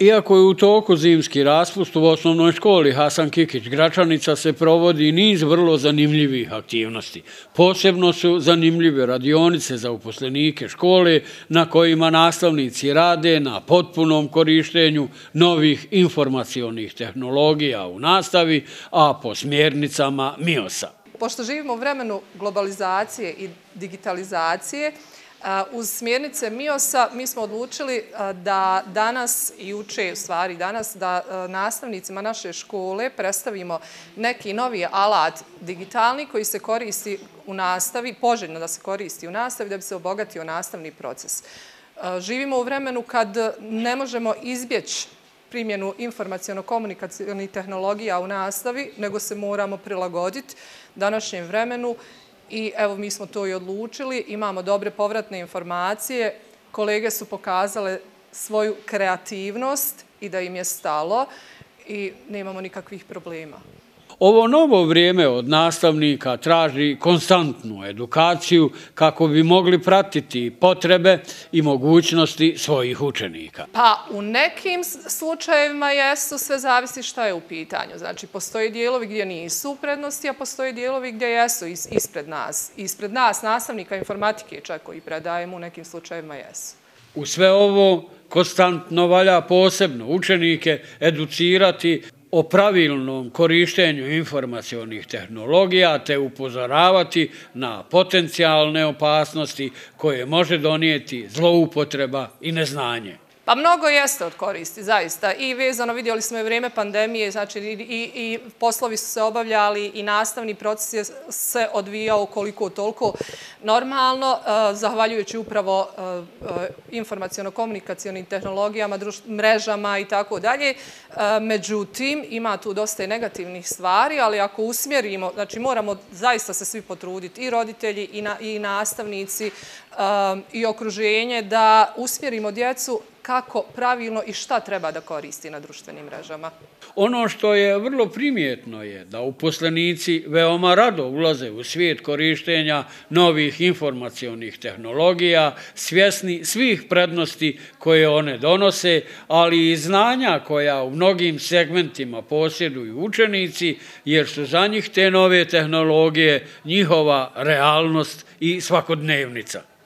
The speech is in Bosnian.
Iako je u toku zimski raspust u osnovnoj školi Hasan Kikić Gračanica se provodi niz vrlo zanimljivih aktivnosti. Posebno su zanimljive radionice za uposlenike škole na kojima nastavnici rade na potpunom korištenju novih informacijonih tehnologija u nastavi, a po smjernicama MIOS-a. Pošto živimo u vremenu globalizacije i digitalizacije, Uz smjernice MIOS-a mi smo odlučili da danas i uče, u stvari danas, da nastavnicima naše škole predstavimo neki novi alat digitalni koji se koristi u nastavi, poželjno da se koristi u nastavi da bi se obogatio nastavni proces. Živimo u vremenu kad ne možemo izbjeći primjenu informacijano-komunikacijalnih tehnologija u nastavi, nego se moramo prilagoditi današnjem vremenu i evo mi smo to i odlučili, imamo dobre povratne informacije, kolege su pokazale svoju kreativnost i da im je stalo i nemamo nikakvih problema. Ovo novo vrijeme od nastavnika traži konstantnu edukaciju kako bi mogli pratiti potrebe i mogućnosti svojih učenika. Pa u nekim slučajevima jesu, sve zavisi šta je u pitanju. Znači, postoji dijelovi gdje nisu u prednosti, a postoji dijelovi gdje jesu ispred nas. Ispred nas, nastavnika informatike čak koji predajemo, u nekim slučajevima jesu. U sve ovo konstantno valja posebno učenike educirati o pravilnom korištenju informacijonih tehnologija te upozoravati na potencijalne opasnosti koje može donijeti zloupotreba i neznanje. Pa mnogo jeste od koristi, zaista. I vezano, vidjeli smo i vrijeme pandemije, znači i poslovi su se obavljali i nastavni proces je se odvijao koliko toliko normalno, e, zahvaljujući upravo e, e, informacijono-komunikacijonim tehnologijama, mrežama i tako dalje. E, međutim, ima tu dosta i negativnih stvari, ali ako usmjerimo, znači moramo zaista se svi potruditi, i roditelji, i nastavnici, e, i okruženje, da usmjerimo djecu kako pravilno i šta treba da koristi na društvenim mrežama. Ono što je vrlo primjetno je da uposlenici veoma rado ulaze u svijet korištenja novih informacijonih tehnologija, svjesni svih prednosti koje one donose, ali i znanja koja u mnogim segmentima posjeduju učenici, jer su za njih te nove tehnologije njihova realnost i svakodnevnica.